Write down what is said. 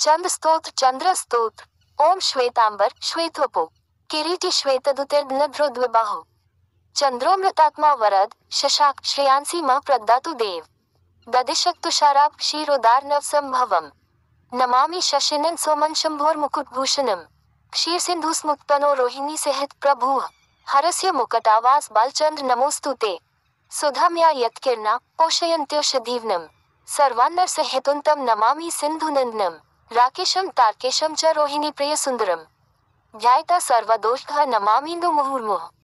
चंद स्तोत्र, चंद्र स्तोत्र। ओम श्वेतांबर श्वेतवपो किरीटी श्वेतदुतिर्नभ्रोद्विबाहो चंद्रोमृतात्मा वरद, शशाक, श्रेयांसी प्रदातु देव। ददिशक तुषाराब क्षीरोदार्नव संभवम। नमामि शशिनन सोमन शंभोर्मुकुटभूषणम क्षीर सिंधु स्मुक्तनो रोहिणी सहित प्रभु। हरस्य मुकटावास बालचंद्र नमोस्तुते सुधाम्या यत्किरणा पोषयन्त्योषधीवनम सर्वान्नर सहितुन्तं नमामि सिन्धुनन्दनम। राकेशम तारकेशम च रोहिणी प्रिय सुंदरम। ध्यायता सर्वदोष नमामीन्दु मुहुर्मुः